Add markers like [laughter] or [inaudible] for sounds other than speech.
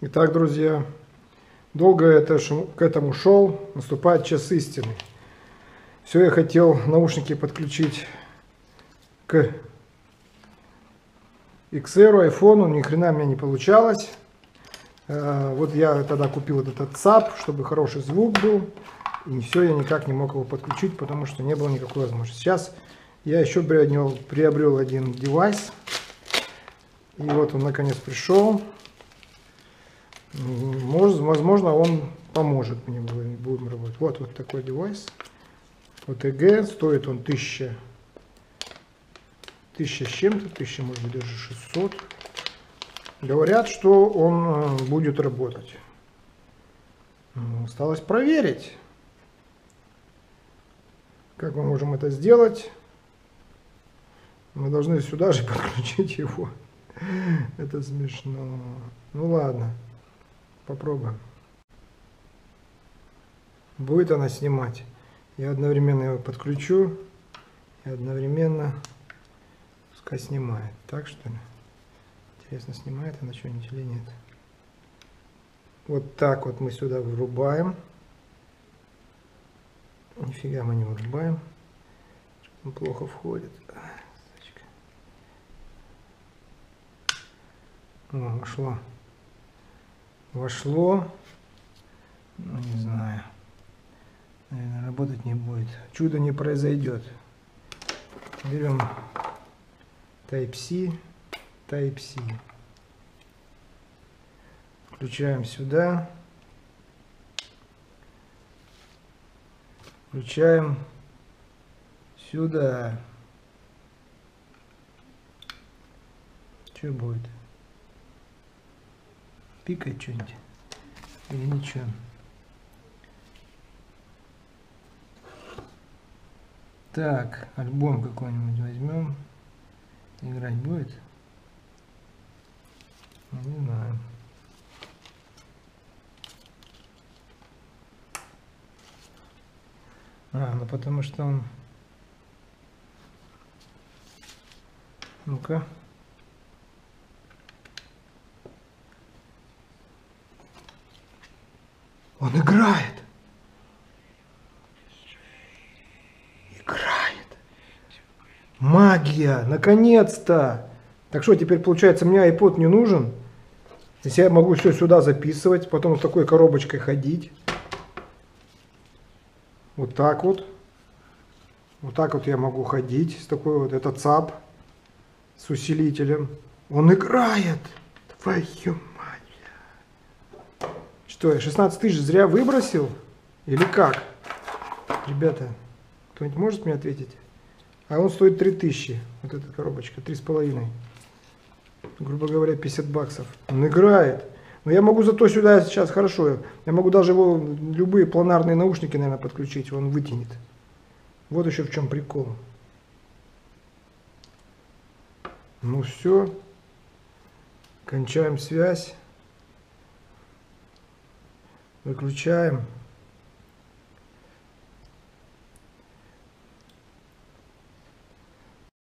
Итак, друзья, долго ш- к этому шел, наступает час истины. Все, я хотел наушники подключить к XR, айфону, ни хрена у меня не получалось. Э, Вот я тогда купил вот этот ЦАП, чтобы хороший звук был. И все, я никак не мог его подключить, потому что не было никакой возможности. Сейчас я еще приобрел один девайс. И вот он наконец пришел. Может, возможно, он поможет мне, будем работать. Вот, вот такой девайс. OTG, стоит он 1000, 1000 с чем-то, 1000, может быть, даже 600. Говорят, что он э, будет работать. Ну, Осталось проверить. Как мы можем это сделать? Мы должны сюда же [laughs] подключить его. Это смешно. Ну ладно, попробуем. Будет она снимать. Я одновременно его подключу и одновременно пускай снимает. Так что ли? Интересно, снимает она что-нибудь или нет? Вот так вот мы сюда врубаем. Нифига мы не врубаем. Он плохо входит. О, вошло. Вошло. Ну, не знаю. Наверное, работать не будет. Чудо не произойдет. Берем Type-C, Type-C. Включаем сюда. Включаем сюда. Что будет? Пикает что-нибудь? Или ничего? Так, альбом какой-нибудь возьмем. Играть будет? Не знаю. А, ну потому что он... Ну-ка. Он играет. Играет. Магия, наконец-то. Так что, теперь получается, мне iPod не нужен. Если я могу все сюда записывать, потом с такой коробочкой ходить. Вот так вот. Вот так вот я могу ходить с такой вот, это ЦАП с усилителем. Он играет. Твою. Что, я 16 тысяч зря выбросил? Или как? Ребята, кто-нибудь может мне ответить? А он стоит 3000. Вот эта коробочка, 3,5. Грубо говоря, 50 баксов. Он играет. Но я могу зато сюда сейчас хорошо. Я могу даже его любые планарные наушники, наверное, подключить. Он вытянет. Вот еще в чем прикол. Ну все. Кончаем связь. Выключаем.